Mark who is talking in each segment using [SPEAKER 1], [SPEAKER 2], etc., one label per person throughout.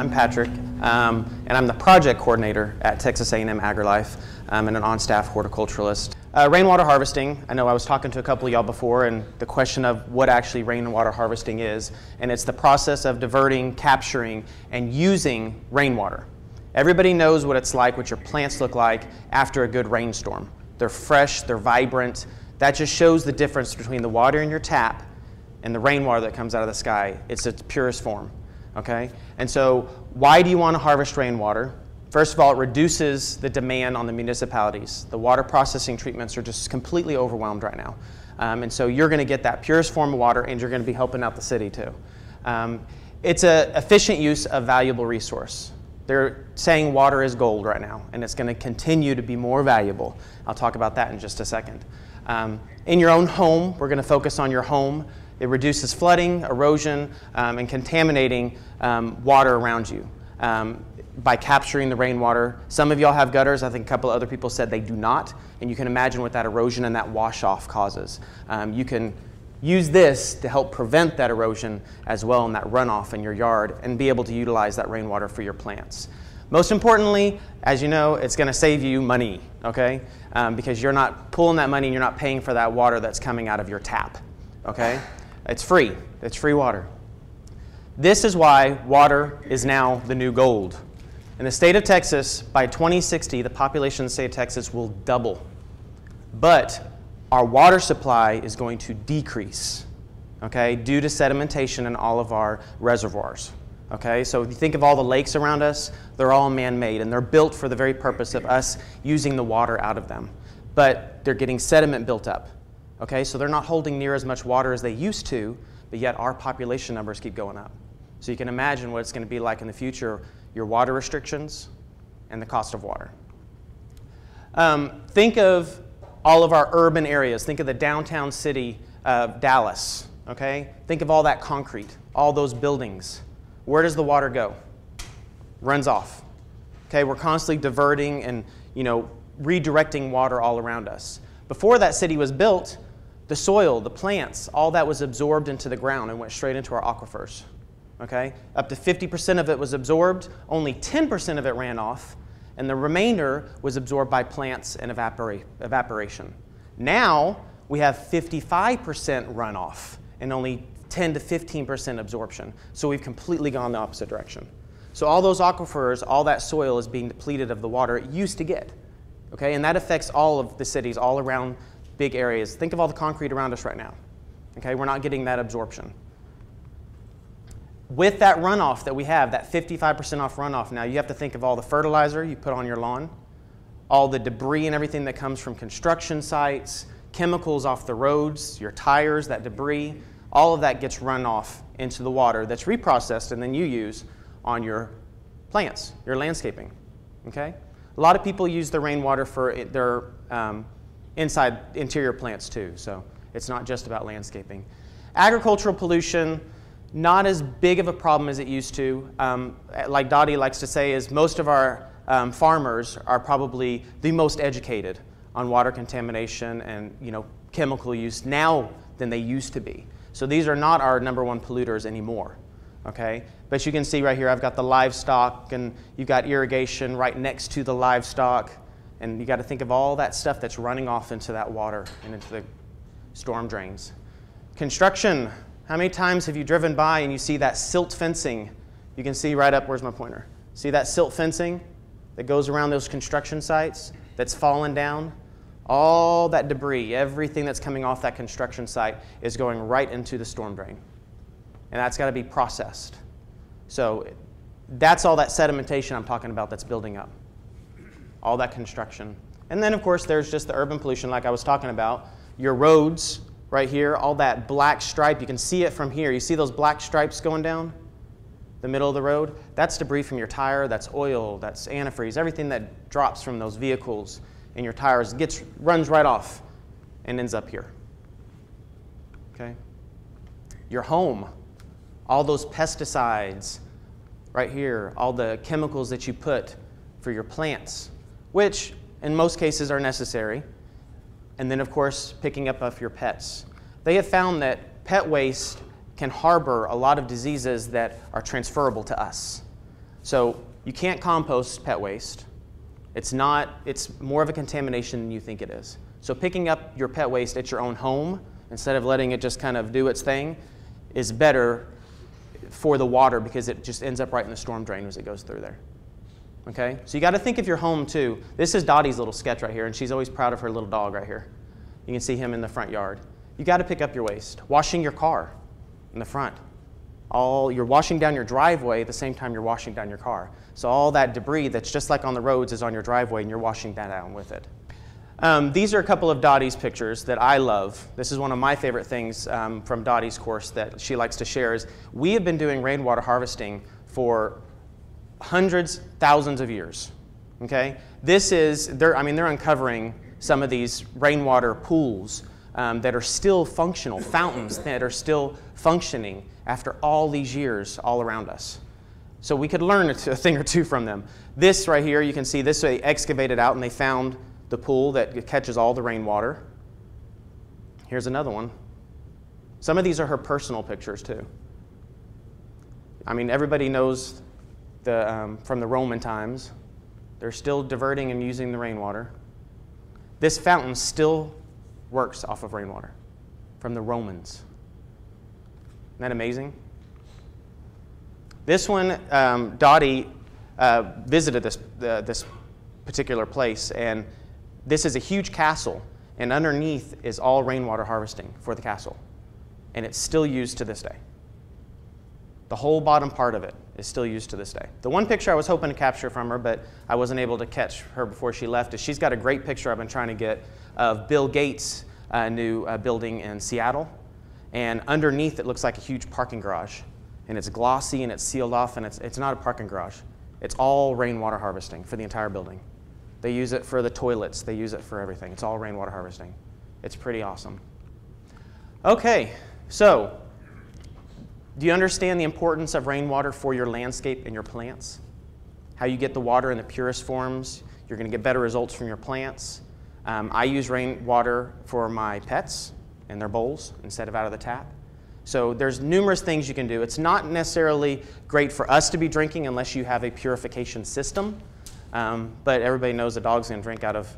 [SPEAKER 1] I'm Patrick, um, and I'm the project coordinator at Texas A&M AgriLife I'm an on-staff horticulturalist. Uh, rainwater harvesting, I know I was talking to a couple of y'all before and the question of what actually rainwater harvesting is, and it's the process of diverting, capturing, and using rainwater. Everybody knows what it's like, what your plants look like after a good rainstorm. They're fresh, they're vibrant. That just shows the difference between the water in your tap and the rainwater that comes out of the sky. It's its purest form okay? And so why do you want to harvest rainwater? First of all, it reduces the demand on the municipalities. The water processing treatments are just completely overwhelmed right now. Um, and so you're going to get that purest form of water and you're going to be helping out the city too. Um, it's an efficient use of valuable resource. They're saying water is gold right now and it's going to continue to be more valuable. I'll talk about that in just a second. Um, in your own home, we're going to focus on your home. It reduces flooding, erosion, um, and contaminating um, water around you um, by capturing the rainwater. Some of y'all have gutters. I think a couple other people said they do not. And you can imagine what that erosion and that wash off causes. Um, you can use this to help prevent that erosion as well and that runoff in your yard and be able to utilize that rainwater for your plants. Most importantly, as you know, it's going to save you money, okay? Um, because you're not pulling that money and you're not paying for that water that's coming out of your tap, okay? It's free. It's free water. This is why water is now the new gold. In the state of Texas, by 2060, the population of the state of Texas will double. But our water supply is going to decrease, okay, due to sedimentation in all of our reservoirs. Okay, so if you think of all the lakes around us, they're all man-made and they're built for the very purpose of us using the water out of them. But they're getting sediment built up. Okay, so they're not holding near as much water as they used to, but yet our population numbers keep going up. So you can imagine what it's going to be like in the future, your water restrictions and the cost of water. Um, think of all of our urban areas. Think of the downtown city of Dallas, okay? Think of all that concrete, all those buildings. Where does the water go? Runs off. Okay, we're constantly diverting and, you know, redirecting water all around us. Before that city was built, the soil, the plants, all that was absorbed into the ground and went straight into our aquifers. Okay? Up to 50% of it was absorbed, only 10% of it ran off, and the remainder was absorbed by plants and evapora evaporation. Now, we have 55% runoff and only 10 to 15% absorption. So we've completely gone the opposite direction. So all those aquifers, all that soil is being depleted of the water it used to get. Okay, and that affects all of the cities all around big areas. Think of all the concrete around us right now. Okay, we're not getting that absorption. With that runoff that we have, that 55% off runoff, now you have to think of all the fertilizer you put on your lawn, all the debris and everything that comes from construction sites, chemicals off the roads, your tires, that debris, all of that gets run off into the water that's reprocessed and then you use on your plants, your landscaping. Okay? A lot of people use the rainwater for their um, inside interior plants too, so it's not just about landscaping. Agricultural pollution, not as big of a problem as it used to. Um, like Dottie likes to say, is most of our um, farmers are probably the most educated on water contamination and you know chemical use now than they used to be. So these are not our number one polluters anymore. Okay, but you can see right here I've got the livestock and you've got irrigation right next to the livestock. And you got to think of all that stuff that's running off into that water and into the storm drains. Construction. How many times have you driven by and you see that silt fencing? You can see right up, where's my pointer? See that silt fencing that goes around those construction sites that's fallen down? All that debris, everything that's coming off that construction site is going right into the storm drain. And that's got to be processed. So that's all that sedimentation I'm talking about that's building up all that construction. And then, of course, there's just the urban pollution, like I was talking about. Your roads, right here, all that black stripe, you can see it from here. You see those black stripes going down the middle of the road? That's debris from your tire, that's oil, that's antifreeze, everything that drops from those vehicles in your tires gets, runs right off and ends up here. Okay? Your home, all those pesticides right here, all the chemicals that you put for your plants, which in most cases are necessary. And then, of course, picking up of your pets. They have found that pet waste can harbor a lot of diseases that are transferable to us. So you can't compost pet waste. It's not, it's more of a contamination than you think it is. So picking up your pet waste at your own home instead of letting it just kind of do its thing is better for the water because it just ends up right in the storm drain as it goes through there. Okay? So you got to think of your home too. This is Dottie's little sketch right here, and she's always proud of her little dog right here. You can see him in the front yard. You got to pick up your waste. Washing your car in the front. All you're washing down your driveway at the same time you're washing down your car. So all that debris that's just like on the roads is on your driveway, and you're washing that down with it. Um, these are a couple of Dottie's pictures that I love. This is one of my favorite things um, from Dottie's course that she likes to share is we have been doing rainwater harvesting for hundreds, thousands of years. Okay? This is, they're, I mean, they're uncovering some of these rainwater pools um, that are still functional, fountains that are still functioning after all these years all around us. So we could learn a thing or two from them. This right here, you can see this they excavated out and they found the pool that catches all the rainwater. Here's another one. Some of these are her personal pictures, too. I mean, everybody knows the, um, from the Roman times, they're still diverting and using the rainwater. This fountain still works off of rainwater from the Romans. Isn't that amazing? This one, um, Dottie uh, visited this, uh, this particular place, and this is a huge castle, and underneath is all rainwater harvesting for the castle. And it's still used to this day. The whole bottom part of it is still used to this day. The one picture I was hoping to capture from her, but I wasn't able to catch her before she left, is she's got a great picture I've been trying to get of Bill Gates' uh, new uh, building in Seattle. And underneath it looks like a huge parking garage. And it's glossy and it's sealed off, and it's, it's not a parking garage. It's all rainwater harvesting for the entire building. They use it for the toilets, they use it for everything. It's all rainwater harvesting. It's pretty awesome. Okay, so do you understand the importance of rainwater for your landscape and your plants? How you get the water in the purest forms, you're going to get better results from your plants. Um, I use rainwater for my pets in their bowls instead of out of the tap. So there's numerous things you can do. It's not necessarily great for us to be drinking unless you have a purification system. Um, but everybody knows a dog's going to drink out of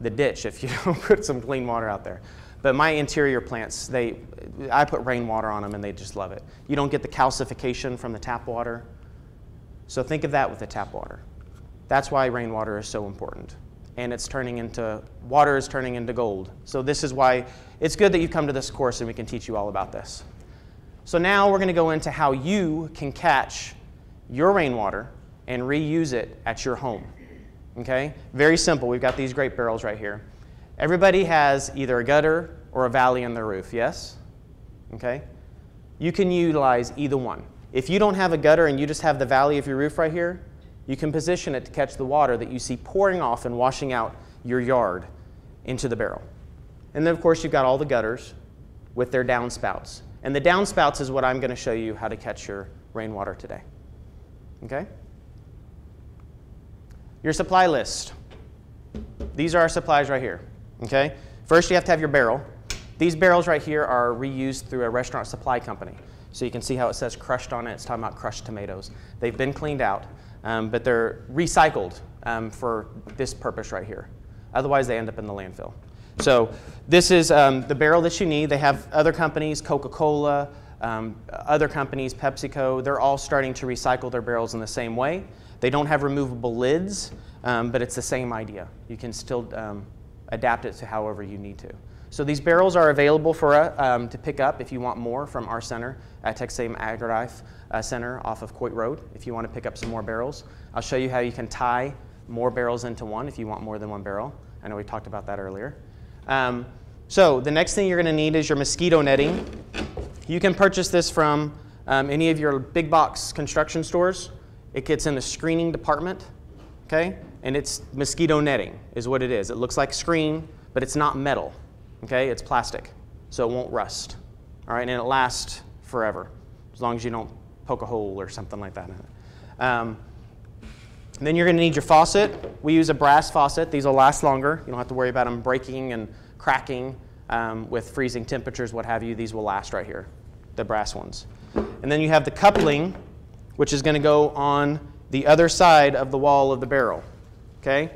[SPEAKER 1] the ditch if you don't put some clean water out there. But my interior plants, they, I put rainwater on them and they just love it. You don't get the calcification from the tap water. So think of that with the tap water. That's why rainwater is so important. And it's turning into, water is turning into gold. So this is why it's good that you've come to this course and we can teach you all about this. So now we're going to go into how you can catch your rainwater and reuse it at your home. Okay? Very simple. We've got these great barrels right here. Everybody has either a gutter or a valley in their roof, yes? Okay? You can utilize either one. If you don't have a gutter and you just have the valley of your roof right here, you can position it to catch the water that you see pouring off and washing out your yard into the barrel. And then, of course, you've got all the gutters with their downspouts. And the downspouts is what I'm going to show you how to catch your rainwater today. Okay? Your supply list. These are our supplies right here. Okay? First, you have to have your barrel. These barrels right here are reused through a restaurant supply company. So you can see how it says crushed on it. It's talking about crushed tomatoes. They've been cleaned out, um, but they're recycled um, for this purpose right here. Otherwise, they end up in the landfill. So this is um, the barrel that you need. They have other companies, Coca-Cola, um, other companies, PepsiCo, they're all starting to recycle their barrels in the same way. They don't have removable lids, um, but it's the same idea. You can still um, adapt it to however you need to. So these barrels are available for uh, um, to pick up if you want more from our center at Texas A&M AgriLife uh, Center off of Coit Road. If you want to pick up some more barrels, I'll show you how you can tie more barrels into one if you want more than one barrel. I know we talked about that earlier. Um, so the next thing you're going to need is your mosquito netting. You can purchase this from um, any of your big box construction stores. It gets in the screening department, okay? And it's mosquito netting is what it is. It looks like screen, but it's not metal, okay? It's plastic, so it won't rust, all right? And it lasts forever. as long as you don't poke a hole or something like that in it. Um, then you're going to need your faucet. We use a brass faucet. These will last longer. You don't have to worry about them breaking and cracking um, with freezing temperatures, what have you. These will last right here, the brass ones. And then you have the coupling, which is going to go on the other side of the wall of the barrel. Okay?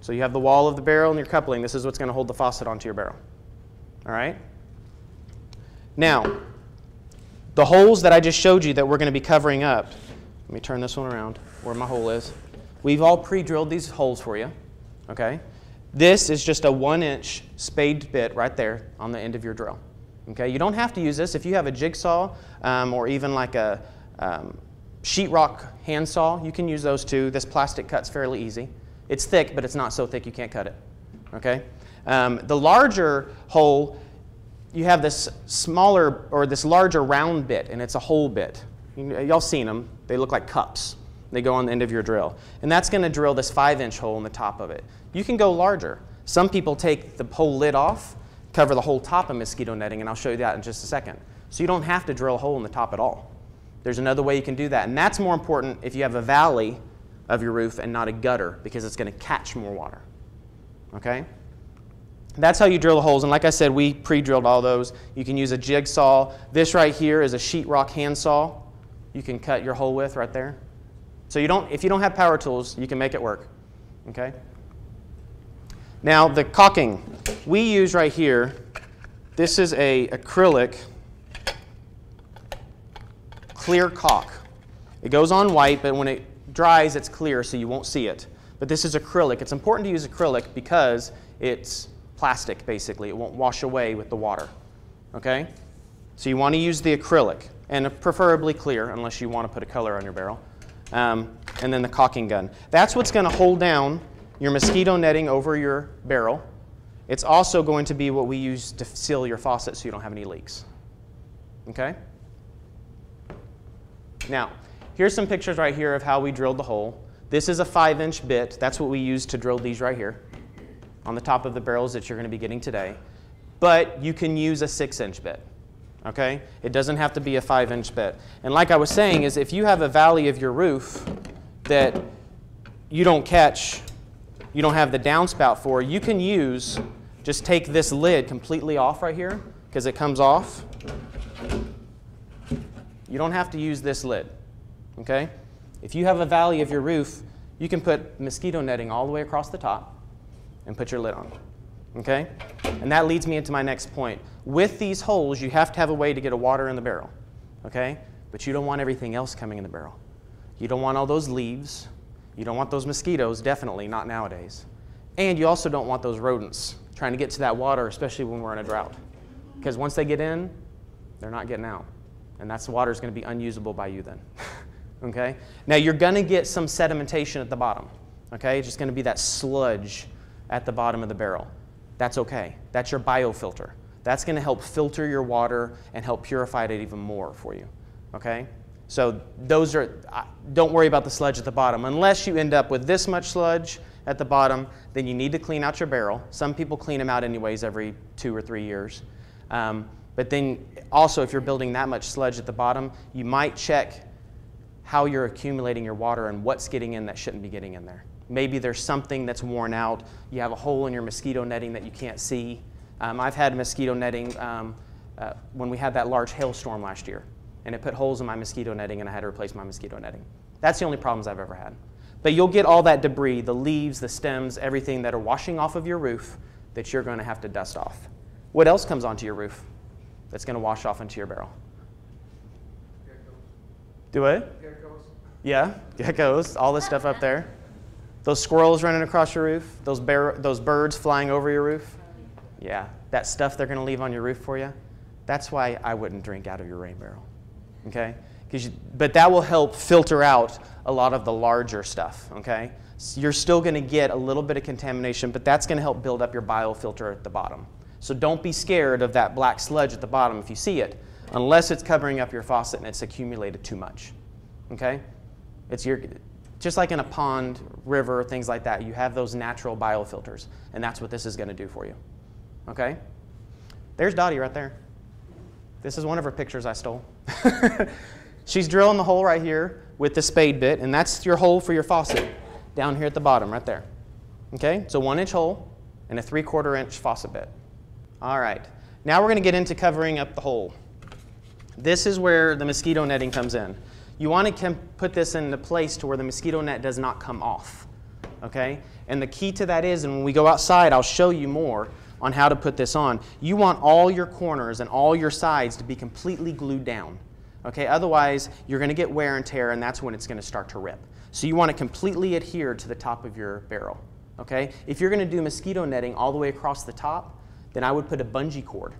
[SPEAKER 1] So you have the wall of the barrel and your coupling. This is what's going to hold the faucet onto your barrel. All right? Now, the holes that I just showed you that we're going to be covering up, let me turn this one around where my hole is. We've all pre-drilled these holes for you, okay? This is just a one inch spade bit right there on the end of your drill. Okay, you don't have to use this. If you have a jigsaw um, or even like a um, sheetrock handsaw, you can use those too. This plastic cuts fairly easy. It's thick, but it's not so thick you can't cut it. Okay? Um, the larger hole, you have this smaller or this larger round bit, and it's a hole bit. Y'all seen them. They look like cups. They go on the end of your drill. And that's going to drill this five inch hole in the top of it. You can go larger. Some people take the hole lid off, cover the whole top of mosquito netting, and I'll show you that in just a second. So you don't have to drill a hole in the top at all. There's another way you can do that. And that's more important if you have a valley of your roof and not a gutter because it's going to catch more water. Okay? That's how you drill the holes. And like I said, we pre-drilled all those. You can use a jigsaw. This right here is a sheetrock handsaw you can cut your hole with right there. So you don't, if you don't have power tools, you can make it work. Okay? Now the caulking. We use right here, this is a acrylic clear caulk. It goes on white, but when it dries, it's clear, so you won't see it. But this is acrylic. It's important to use acrylic because it's plastic, basically. It won't wash away with the water. Okay? So you want to use the acrylic, and preferably clear, unless you want to put a color on your barrel. Um, and then the caulking gun. That's what's going to hold down your mosquito netting over your barrel. It's also going to be what we use to seal your faucet so you don't have any leaks. Okay? Now, here's some pictures right here of how we drilled the hole. This is a five inch bit. That's what we use to drill these right here on the top of the barrels that you're going to be getting today. But you can use a six inch bit. Okay? It doesn't have to be a five inch bit. And like I was saying, is if you have a valley of your roof that you don't catch, you don't have the downspout for, you can use, just take this lid completely off right here, because it comes off. You don't have to use this lid, okay? If you have a valley of your roof, you can put mosquito netting all the way across the top and put your lid on, okay? And that leads me into my next point. With these holes, you have to have a way to get a water in the barrel, okay? But you don't want everything else coming in the barrel. You don't want all those leaves. You don't want those mosquitoes, definitely not nowadays. And you also don't want those rodents trying to get to that water, especially when we're in a drought. Because once they get in, they're not getting out and that water is going to be unusable by you then. okay? Now you're going to get some sedimentation at the bottom. Okay? It's just going to be that sludge at the bottom of the barrel. That's okay. That's your biofilter. That's going to help filter your water and help purify it even more for you. Okay? So those are don't worry about the sludge at the bottom unless you end up with this much sludge at the bottom, then you need to clean out your barrel. Some people clean them out anyways every 2 or 3 years. Um, but then also, if you're building that much sludge at the bottom, you might check how you're accumulating your water and what's getting in that shouldn't be getting in there. Maybe there's something that's worn out. You have a hole in your mosquito netting that you can't see. Um, I've had mosquito netting um, uh, when we had that large hailstorm last year, and it put holes in my mosquito netting, and I had to replace my mosquito netting. That's the only problems I've ever had. But you'll get all that debris, the leaves, the stems, everything that are washing off of your roof that you're going to have to dust off. What else comes onto your roof? that's going to wash off into your barrel. Do it? Geckos. Yeah, geckos, all this stuff up there. Those squirrels running across your roof, those, bear, those birds flying over your roof. Yeah, that stuff they're going to leave on your roof for you. That's why I wouldn't drink out of your rain barrel. Okay? You, but that will help filter out a lot of the larger stuff. Okay? So you're still going to get a little bit of contamination, but that's going to help build up your biofilter at the bottom. So don't be scared of that black sludge at the bottom if you see it, unless it's covering up your faucet and it's accumulated too much. Okay? It's your, just like in a pond, river, things like that, you have those natural biofilters, and that's what this is going to do for you. Okay? There's Dottie right there. This is one of her pictures I stole. She's drilling the hole right here with the spade bit, and that's your hole for your faucet down here at the bottom, right there. Okay, it's a one inch hole and a three quarter inch faucet bit. All right, now we're going to get into covering up the hole. This is where the mosquito netting comes in. You want to put this in a place to where the mosquito net does not come off. Okay, and the key to that is, and when we go outside, I'll show you more on how to put this on. You want all your corners and all your sides to be completely glued down. Okay, otherwise you're going to get wear and tear, and that's when it's going to start to rip. So you want to completely adhere to the top of your barrel. Okay, if you're going to do mosquito netting all the way across the top, then I would put a bungee cord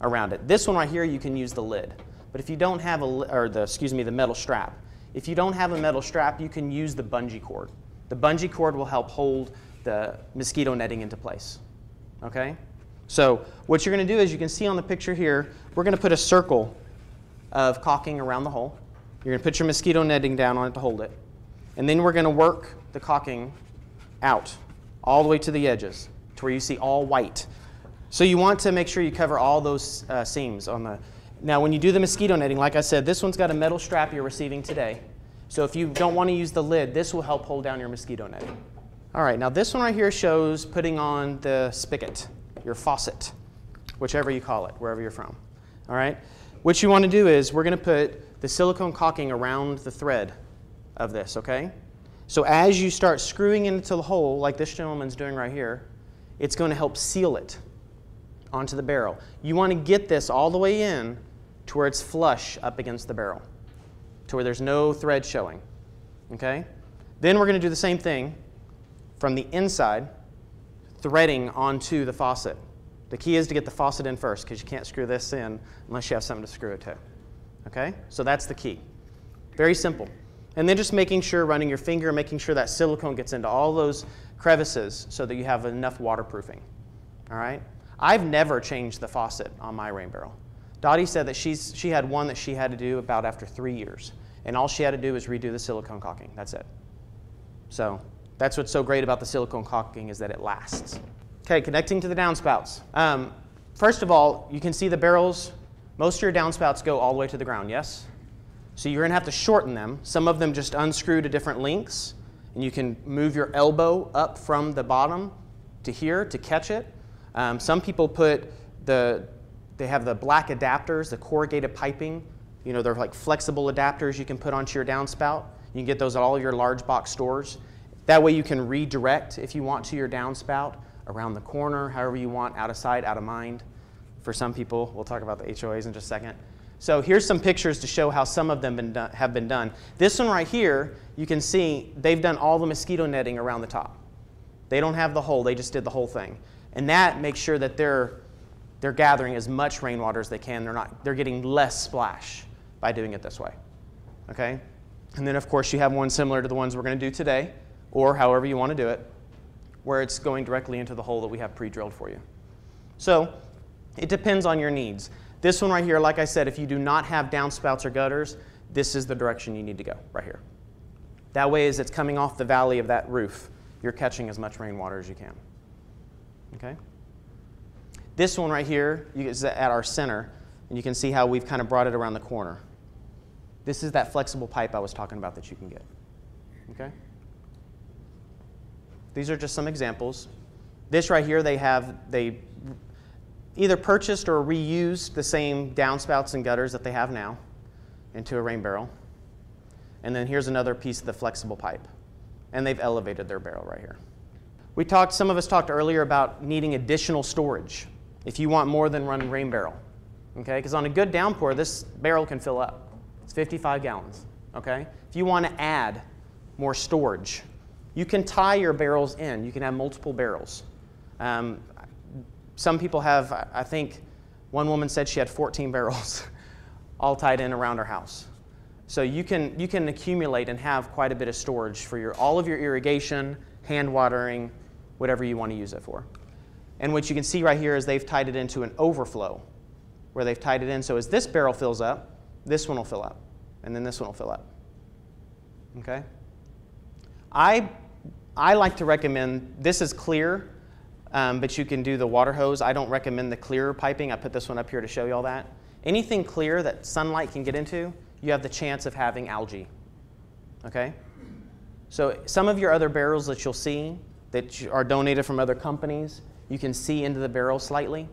[SPEAKER 1] around it. This one right here, you can use the lid. But if you don't have a, or the, excuse me, the metal strap. If you don't have a metal strap, you can use the bungee cord. The bungee cord will help hold the mosquito netting into place. Okay? So what you're going to do is you can see on the picture here, we're going to put a circle of caulking around the hole. You're going to put your mosquito netting down on it to hold it. And then we're going to work the caulking out all the way to the edges to where you see all white. So you want to make sure you cover all those uh, seams on the. Now when you do the mosquito netting, like I said, this one's got a metal strap you're receiving today. So if you don't want to use the lid, this will help hold down your mosquito netting. All right, now this one right here shows putting on the spigot, your faucet, whichever you call it, wherever you're from. All right, what you want to do is we're going to put the silicone caulking around the thread of this, okay? So as you start screwing into the hole, like this gentleman's doing right here, it's going to help seal it onto the barrel. You want to get this all the way in to where it's flush up against the barrel, to where there's no thread showing, okay? Then we're going to do the same thing from the inside, threading onto the faucet. The key is to get the faucet in first because you can't screw this in unless you have something to screw it to. Okay? So that's the key. Very simple. And then just making sure, running your finger, making sure that silicone gets into all those crevices so that you have enough waterproofing. All right? I've never changed the faucet on my rain barrel. Dottie said that she's, she had one that she had to do about after three years. And all she had to do was redo the silicone caulking. That's it. So that's what's so great about the silicone caulking is that it lasts. Okay, connecting to the downspouts. Um, first of all, you can see the barrels. Most of your downspouts go all the way to the ground, yes? So you're going to have to shorten them. Some of them just unscrew to different lengths, and you can move your elbow up from the bottom to here to catch it. Um, some people put the, they have the black adapters, the corrugated piping. You know, they're like flexible adapters you can put onto your downspout. You can get those at all your large box stores. That way you can redirect if you want to your downspout around the corner, however you want, out of sight, out of mind. For some people, we'll talk about the HOAs in just a second. So here's some pictures to show how some of them been done, have been done. This one right here, you can see they've done all the mosquito netting around the top. They don't have the hole, they just did the whole thing. And that makes sure that they're, they're gathering as much rainwater as they can. They're, not, they're getting less splash by doing it this way. Okay? And then, of course, you have one similar to the ones we're going to do today, or however you want to do it, where it's going directly into the hole that we have pre-drilled for you. So it depends on your needs. This one right here, like I said, if you do not have downspouts or gutters, this is the direction you need to go, right here. That way, as it's coming off the valley of that roof, you're catching as much rainwater as you can. Okay? This one right here is at our center, and you can see how we've kind of brought it around the corner. This is that flexible pipe I was talking about that you can get. Okay? These are just some examples. This right here, they have, they either purchased or reused the same downspouts and gutters that they have now into a rain barrel. And then here's another piece of the flexible pipe. And they've elevated their barrel right here. We talked, some of us talked earlier about needing additional storage if you want more than one rain barrel. Okay, because on a good downpour, this barrel can fill up. It's 55 gallons. Okay, if you want to add more storage, you can tie your barrels in. You can have multiple barrels. Um, some people have, I think, one woman said she had 14 barrels all tied in around her house. So you can, you can accumulate and have quite a bit of storage for your, all of your irrigation, hand watering, whatever you want to use it for. And what you can see right here is they've tied it into an overflow, where they've tied it in. So as this barrel fills up, this one will fill up, and then this one will fill up. Okay? I, I like to recommend, this is clear, um, but you can do the water hose. I don't recommend the clear piping. I put this one up here to show you all that. anything clear that sunlight can get into, you have the chance of having algae. Okay? So some of your other barrels that you'll see that are donated from other companies, you can see into the barrel slightly.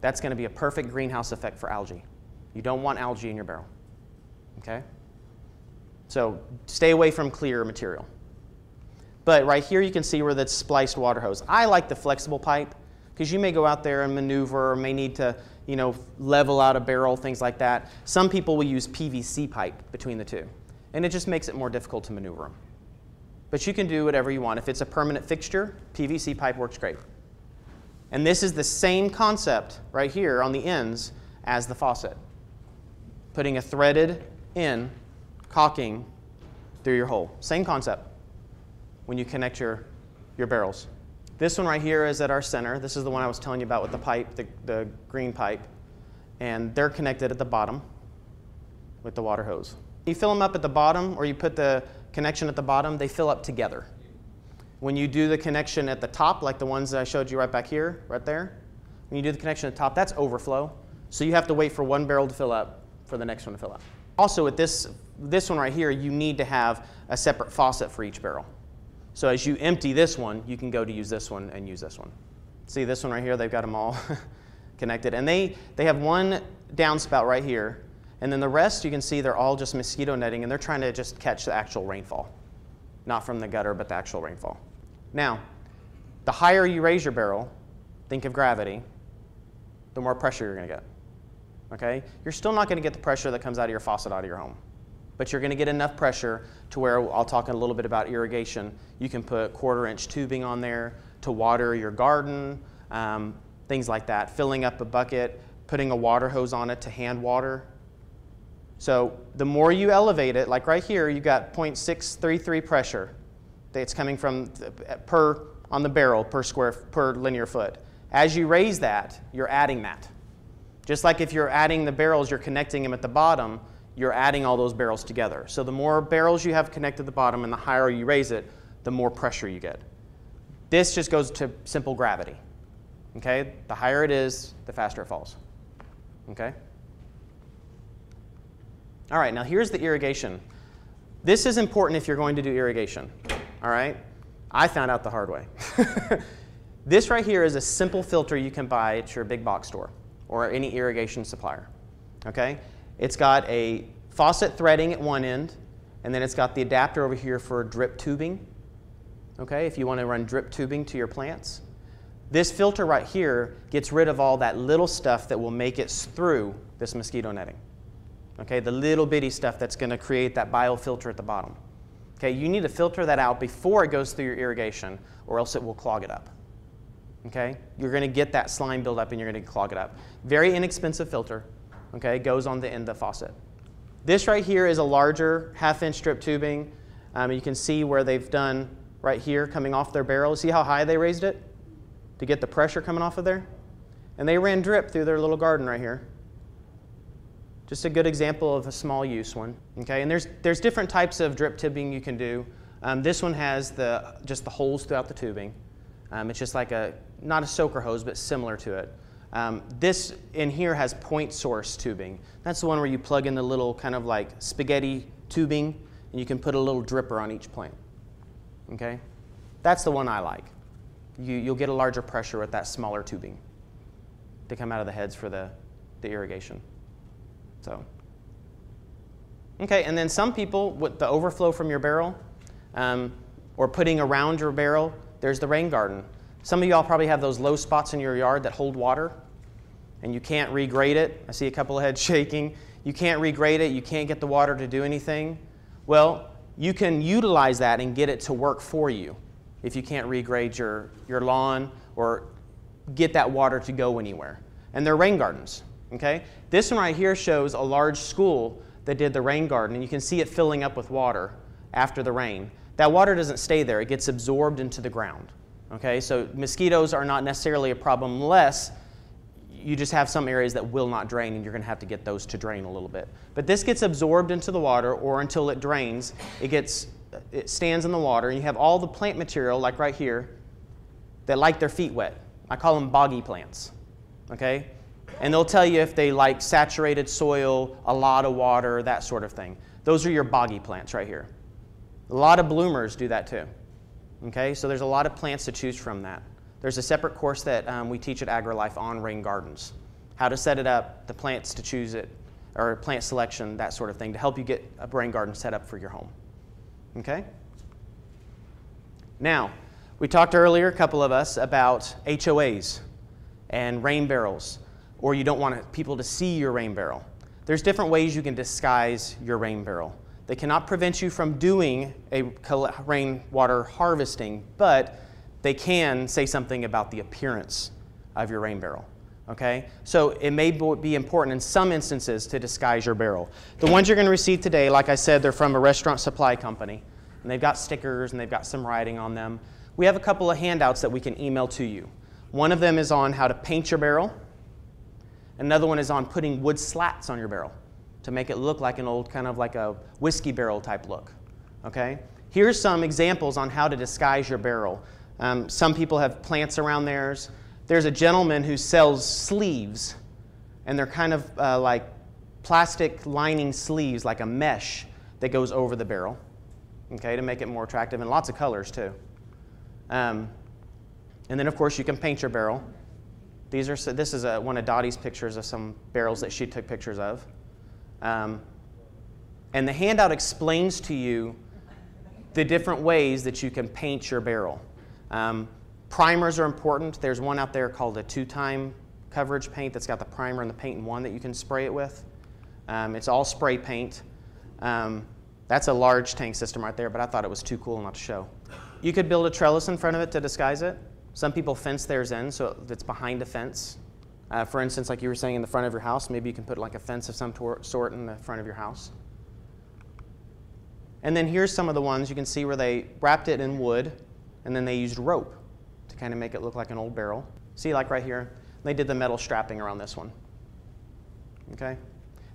[SPEAKER 1] That's going to be a perfect greenhouse effect for algae. You don't want algae in your barrel. Okay? So stay away from clear material. But right here you can see where that's spliced water hose. I like the flexible pipe because you may go out there and maneuver or may need to you know, level out a barrel, things like that. Some people will use PVC pipe between the two, and it just makes it more difficult to maneuver them. But you can do whatever you want. If it's a permanent fixture, PVC pipe works great. And this is the same concept right here on the ends as the faucet. Putting a threaded in, caulking through your hole. Same concept when you connect your, your barrels. This one right here is at our center. This is the one I was telling you about with the pipe, the, the green pipe. And they're connected at the bottom with the water hose. You fill them up at the bottom or you put the connection at the bottom, they fill up together. When you do the connection at the top, like the ones that I showed you right back here, right there, when you do the connection at the top, that's overflow. So you have to wait for one barrel to fill up for the next one to fill up. Also with this, this one right here, you need to have a separate faucet for each barrel. So as you empty this one, you can go to use this one and use this one. See this one right here, they've got them all connected. And they, they have one downspout right here, and then the rest you can see they're all just mosquito netting and they're trying to just catch the actual rainfall. Not from the gutter, but the actual rainfall. Now, the higher you raise your barrel, think of gravity, the more pressure you're going to get. Okay? You're still not going to get the pressure that comes out of your faucet out of your home but you're going to get enough pressure to where I'll talk a little bit about irrigation. You can put quarter inch tubing on there to water your garden, um, things like that. Filling up a bucket, putting a water hose on it to hand water. So the more you elevate it, like right here, you got 0.633 pressure that's coming from per on the barrel per square per linear foot. As you raise that, you're adding that. Just like if you're adding the barrels, you're connecting them at the bottom you're adding all those barrels together. So the more barrels you have connected at the bottom and the higher you raise it, the more pressure you get. This just goes to simple gravity. Okay? The higher it is, the faster it falls. Okay? All right, now here's the irrigation. This is important if you're going to do irrigation. All right? I found out the hard way. this right here is a simple filter you can buy at your big box store or any irrigation supplier. Okay? It's got a faucet threading at one end, and then it's got the adapter over here for drip tubing. Okay, if you want to run drip tubing to your plants. This filter right here gets rid of all that little stuff that will make it through this mosquito netting. Okay, the little bitty stuff that's going to create that biofilter at the bottom. Okay, you need to filter that out before it goes through your irrigation, or else it will clog it up. Okay, you're going to get that slime buildup and you're going to clog it up. Very inexpensive filter okay, goes on the end of the faucet. This right here is a larger half inch drip tubing. Um, you can see where they've done right here coming off their barrel. See how high they raised it to get the pressure coming off of there? And they ran drip through their little garden right here. Just a good example of a small use one. Okay, and there's, there's different types of drip tubing you can do. Um, this one has the, just the holes throughout the tubing. Um, it's just like a, not a soaker hose, but similar to it. Um, this in here has point source tubing. That's the one where you plug in the little kind of like spaghetti tubing and you can put a little dripper on each plant. Okay? That's the one I like. You, you'll get a larger pressure with that smaller tubing to come out of the heads for the, the irrigation. So, okay, and then some people with the overflow from your barrel um, or putting around your barrel, there's the rain garden. Some of y'all probably have those low spots in your yard that hold water and you can't regrade it. I see a couple of heads shaking. You can't regrade it, you can't get the water to do anything. Well, you can utilize that and get it to work for you if you can't regrade your, your lawn or get that water to go anywhere. And they're rain gardens. Okay? This one right here shows a large school that did the rain garden, and you can see it filling up with water after the rain. That water doesn't stay there, it gets absorbed into the ground. Okay, so mosquitoes are not necessarily a problem unless you just have some areas that will not drain and you're going to have to get those to drain a little bit. But this gets absorbed into the water or until it drains, it gets it stands in the water and you have all the plant material like right here that like their feet wet. I call them boggy plants. Okay? And they'll tell you if they like saturated soil, a lot of water, that sort of thing. Those are your boggy plants right here. A lot of bloomers do that too. Okay, so there's a lot of plants to choose from that. There's a separate course that um, we teach at AgriLife on rain gardens. How to set it up, the plants to choose it, or plant selection, that sort of thing, to help you get a rain garden set up for your home. Okay? Now, we talked earlier, a couple of us, about HOAs and rain barrels, or you don't want people to see your rain barrel. There's different ways you can disguise your rain barrel. They cannot prevent you from doing a rainwater harvesting, but they can say something about the appearance of your rain barrel. Okay? So it may be important in some instances to disguise your barrel. The ones you're going to receive today, like I said, they're from a restaurant supply company. And they've got stickers and they've got some writing on them. We have a couple of handouts that we can email to you. One of them is on how to paint your barrel. Another one is on putting wood slats on your barrel to make it look like an old kind of like a whiskey barrel type look. Okay? Here's some examples on how to disguise your barrel. Um, some people have plants around theirs. There's a gentleman who sells sleeves, and they're kind of uh, like plastic lining sleeves, like a mesh that goes over the barrel, okay, to make it more attractive, and lots of colors too. Um, and then, of course, you can paint your barrel. These are, this is a, one of Dottie's pictures of some barrels that she took pictures of. Um, and the handout explains to you the different ways that you can paint your barrel. Um, primers are important. There's one out there called a two-time coverage paint that's got the primer and the paint in one that you can spray it with. Um, it's all spray paint. Um, that's a large tank system right there, but I thought it was too cool not to show. You could build a trellis in front of it to disguise it. Some people fence theirs in so it's behind a fence. Uh, for instance, like you were saying in the front of your house, maybe you can put like a fence of some sort in the front of your house. And then here's some of the ones you can see where they wrapped it in wood and then they used rope to kind of make it look like an old barrel. See, like right here, they did the metal strapping around this one. Okay?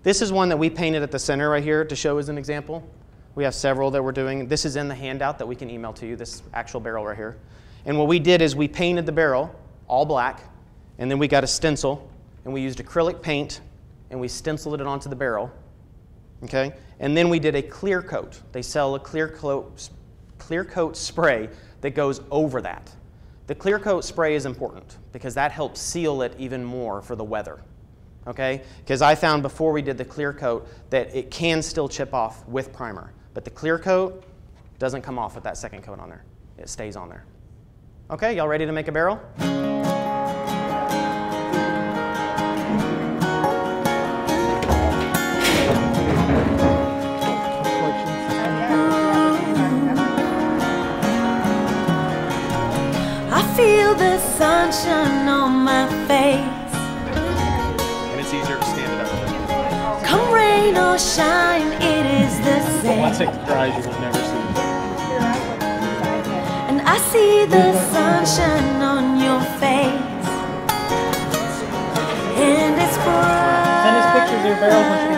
[SPEAKER 1] This is one that we painted at the center right here to show as an example. We have several that we're doing. This is in the handout that we can email to you, this actual barrel right here. And what we did is we painted the barrel all black, and then we got a stencil, and we used acrylic paint, and we stenciled it onto the barrel. Okay? And then we did a clear coat. They sell a clear coat, clear coat spray that goes over that. The clear coat spray is important because that helps seal it even more for the weather. Okay? Because I found before we did the clear coat that it can still chip off with primer. But the clear coat doesn't come off with that second coat on there. It stays on there. Okay, y'all ready to make a barrel?
[SPEAKER 2] I feel the sunshine on my face.
[SPEAKER 1] And it's easier to stand it up.
[SPEAKER 2] Come rain or shine, it is the same.
[SPEAKER 1] Classic fries you will never see.
[SPEAKER 2] I see the sunshine on your face. And it's bright.
[SPEAKER 3] Send us pictures of your barrels